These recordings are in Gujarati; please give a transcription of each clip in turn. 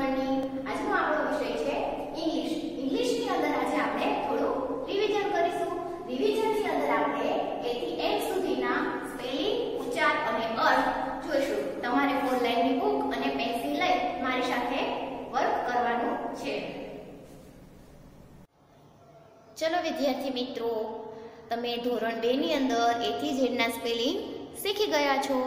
આજનો આપણો વિષય છે ઇંગ્લિશ ઇંગ્લિશની અંદર આજે આપણે થોડું રિવિઝન કરીશું. રિવિઝનની અંદર આપણે M સુધીના સ્પેલિંગ ઉચ્ચાર અને અર્થ જોઈશું. તમારે ફોર બુક અને પેન્સિલ લઈ મારી સાથે વર્ક કરવાનું છે. ચલો વિદ્યાર્થી મિત્રો, તમે ધોરણ 2 ની અંદર એથી જેડના સ્પેલિંગ શીખી ગયા છો.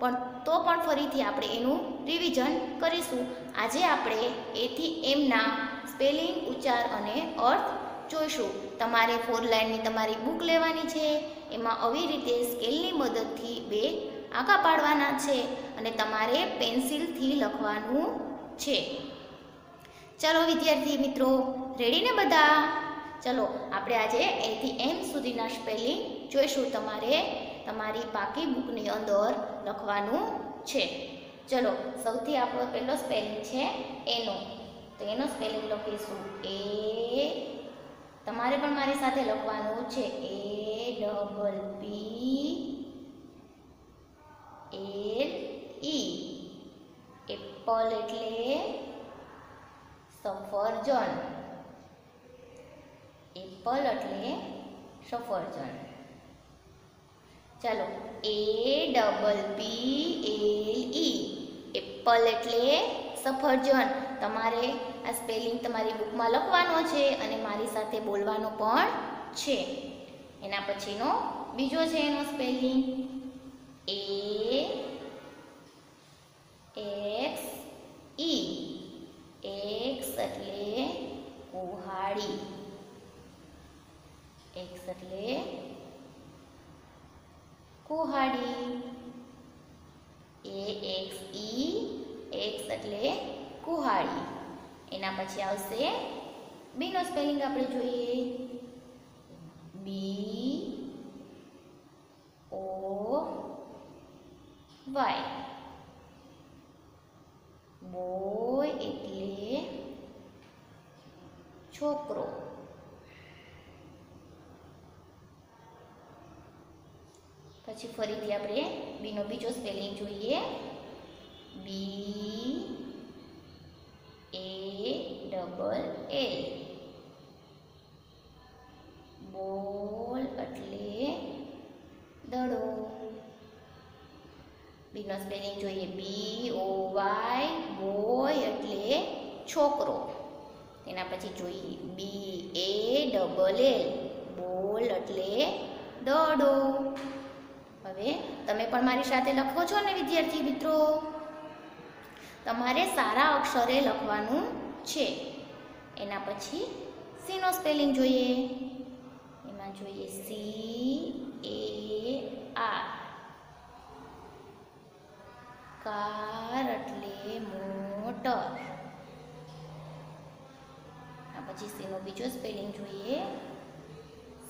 પણ તો પણ ફરીથી આપણે એનું રિવિઝન કરીશું. આજે આપણે એથી એમના સ્પેલિંગ, ઉચ્ચાર અને અર્થ જોઈશું. તમારે ફોર લાઇનની તમારી બુક લેવાની છે. એમાં આવી રીતે સ્કેલની મદદથી બે આંકા પાડવાના છે અને તમારે પેન્સિલથી લખવાનું છે. ચાલો વિદ્યાર્થી મિત્રો રેડી ને બધા? ચલો, આપણે આજે એથી એમ સુધીના સ્પેલિંગ જોઈશું. તમારે તમારી પાકી બુકની અંદર લખવાનું છે. ચલો, સૌથી આપણો પહેલો સ્પેલિંગ છે એનો. તો એનો સ્પેલિંગ લખીશું. એ, તમારે પણ મારી સાથે લખવાનું છે. A double P L E apple એટલે સફરજન. એપલ એટલે સફરજન. ચાલો A double P L E apple એટલે સફરજન. તમારે આ સ્પેલિંગ તમારી બુકમાં લખવાનો છે અને મારી સાથે બોલવાનો પણ છે. એના પછીનો બીજો છે એનો spelling A X E axe એટલે કુહાડી. એક્સ એટલે કુહાડી એ એક્સ ઈ એક્સ એટલે કુહાડી. એના પછી આવશે બીનો સ્પેલિંગ આપણે જોઈએ. બી, ઓ, વાય. બોય એટલે છોકરો. પછી ફરીથી આપણે બીનો બીજો સ્પેલિંગ જોઈએ. બી એ ડબલ એલ બોલ એટલે દડો. બીનો સ્પેલિંગ જોઈએ. બી ઓ વાય બોય એટલે છોકરો. તેના પછી જોઈએ. બી એ ડબલ એલ બોલ એટલે દડો. હવે તમે પણ મારી સાથે લખો છો ને, વિદ્યાર્થી મિત્રો? તમારે સારા અક્ષરે લખવાનું છે. એના પછી સીનો સ્પેલિંગ જોઈએ. એમાં જોઈએ સી એ આર કાર એટલે મોટર. પછી સીનો બીજો સ્પેલિંગ જોઈએ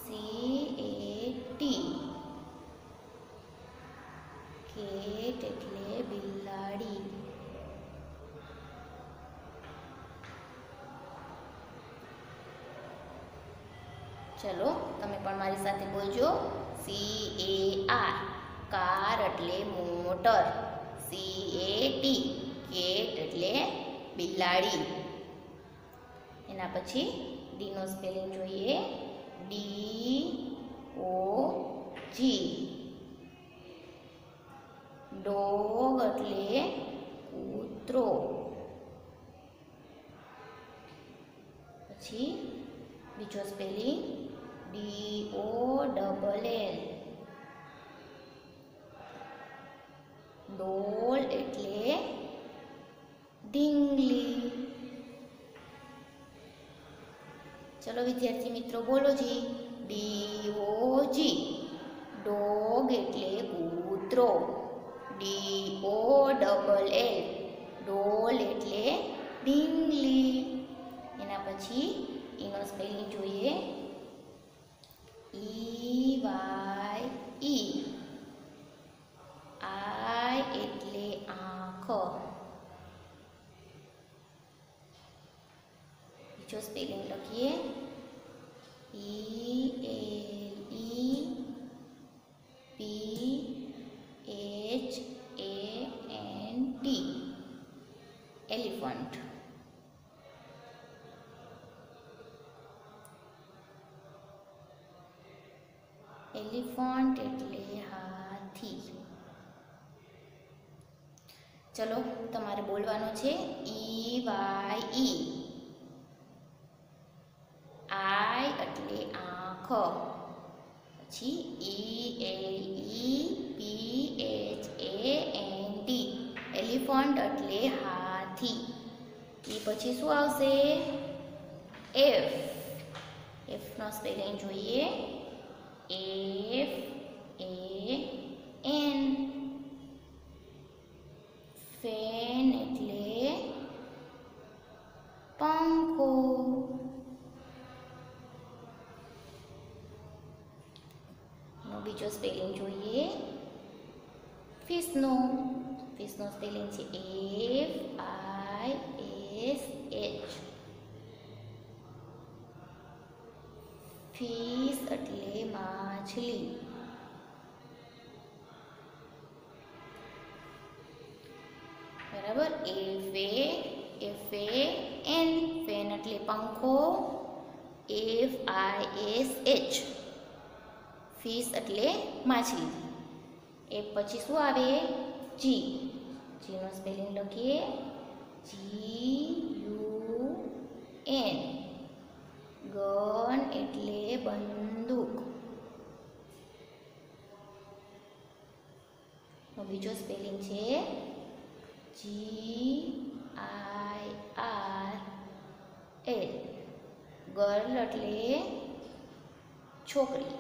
સી એ ટી કેટ એટલે બિલાડી ચલો, તમે પણ મારી સાથે બોલજો. સી એ આર કાર એટલે motor. C A T cat એટલે બિલાડી. એના પછી ડીનો સ્પેલિંગ જોઈએ. D O G. ડોગ એટલે કૂતરો. પછી બીજો spelling D O double L doll એટલે ઢીંગલી. ચલો વિદ્યાર્થી મિત્રો બોલો જી. ડી ઓ જી ડોગ એટલે કૂતરો. D O double L doll એટલે ઢીંગલી. એના પછી એનો સ્પેલિંગ જોઈએ. ઈ વાય ઈ આઈ એટલે આંખ. બીજો સ્પેલિંગ લખીએ. E L E P H A N T elephant elephant elephant એટલે હાથી ચલો તમારે બોલવાનું છે ઈ વાય ઈ આઈ એટલે આંખ પછી E L E P H A N T elephant એટલે હાથી એ પછી શું આવશે એફ એફનો સ્પેલિંગ જોઈએ એફ એ એન ફેન એટલે પંખો નો બીજો સ્પેલિંગ જોઈએ ફિશનો ફિશનો સ્પેલિંગ છે F I S H fish એટલે માછલી. બરાબર? F A F A N. Fan એટલે પંખો. F I S H. Fish એટલે માછલી. એ પછી શું આવે? જી. જીનો સ્પેલિંગ લખીએ. જી યુ એન. ગન એટલે બંદૂક. બીજો સ્પેલિંગ છે G I R L girl એટલે છોકરી.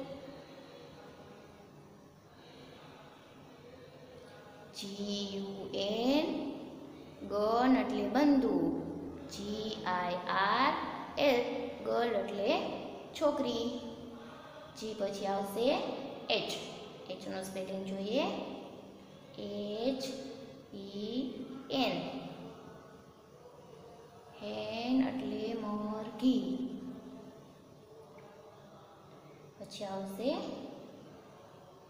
જી યુ એન ગન એટલે બંદૂક. G I R L girl એટલે છોકરી. જી પછી આવશે એચ એચનો સ્પેલિંગ જોઈએ. એચ ઈ એન હેન એટલે મરઘી પછી આવશે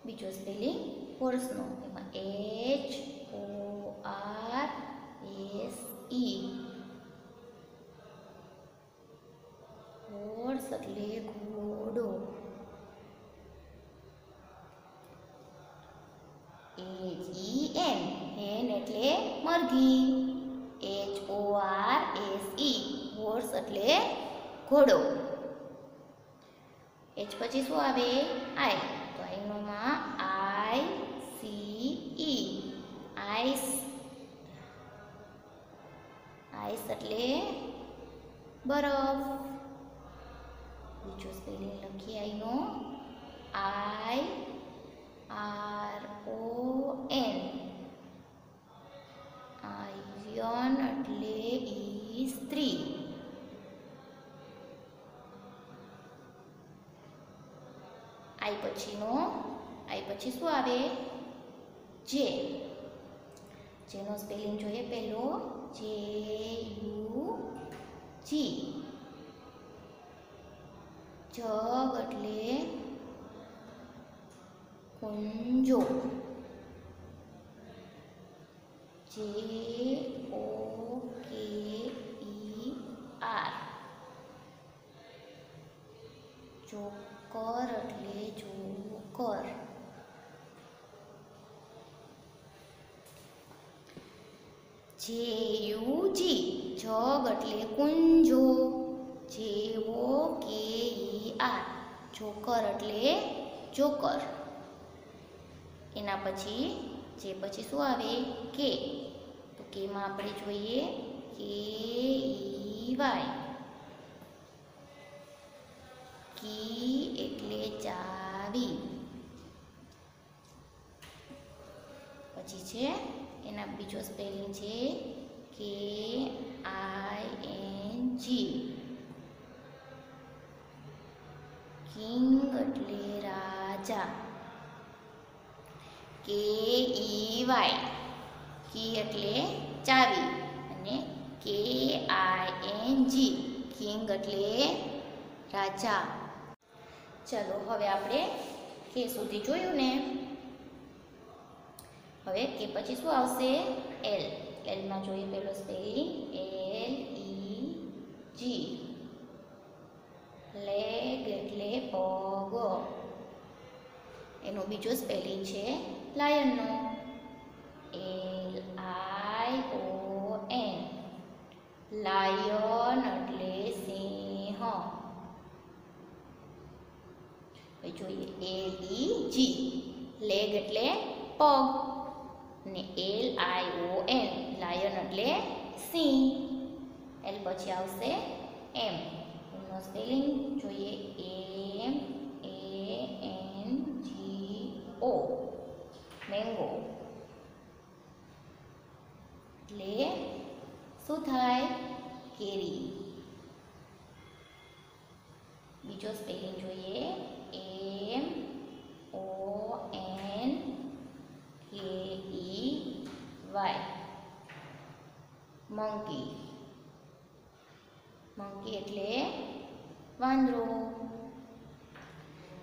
બીજો સ્પેલિંગ હોર્સનો એમાં H O R S E horse એટલે ઘોડો એચ ઈ એન હેન એટલે મરઘી H O R S E ઘોડો. એચ પછી શું આવે? આઈ તો આઈનોમાં આઈ સી આઈસ આઈસ એટલે બરફ. બીજું સ્પેલિંગ લખીએ આઈનો આઈ આઈ પછીનો આઈ પછી શું આવે જે જેનો સ્પેલિંગ જોઈએ પહેલો જે યુ જી જગ એટલે કુંજો જે એટલે જોકર જે યુ જી, જગ એટલે કુંજો. જેવો કે ઈ આર, જોકર એટલે જોકર. એના પછી, જે પછી શું આવે? કે. તો કેમાં આપણે જોઈએ? કે, ઈ, વાય. કી એટલે ચાવી. પછી છે, એના બીજો સ્પેલિંગ છે કે આઈ એન જી કિંગ એટલે રાજા. કે ઈ વાય કી એટલે ચાવી અને કે આઈ એન જી કિંગ એટલે રાજા. ચલો, હવે આપણે કે સુધી જોયું ને. હવે કે પછી શું આવશે? એલ એલમાં જોઈએ પેલો spelling L E G leg એટલે પગ. એનો બીજો સ્પેલિંગ છે લાયનનો. જોઈએ એલ ઈ જી લેગ એટલે પગ ને L I O N lion એટલે સિંહ એલ પછી આવશે એમ એનો સ્પેલિંગ જોઈએ એમ A N G O mango એટલે શું થાય કેરી બીજો સ્પેલિંગ જોઈએ એમ ઓ એન કે ઈ વાય મંકી મંકી એટલે વાંદરો.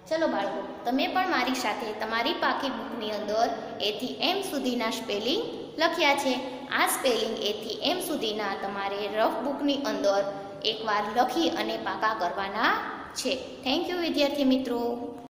ચલો બાળકો, તમે પણ મારી સાથે તમારી પાકી બુકની અંદર એથી એમ સુધીના સ્પેલિંગ લખ્યા છે. આ સ્પેલિંગ એથી એમ સુધીના તમારે રફ બુકની અંદર એકવાર લખી અને પાકા કરવાના છે. થેન્ક યુ વિદ્યાર્થી મિત્રો.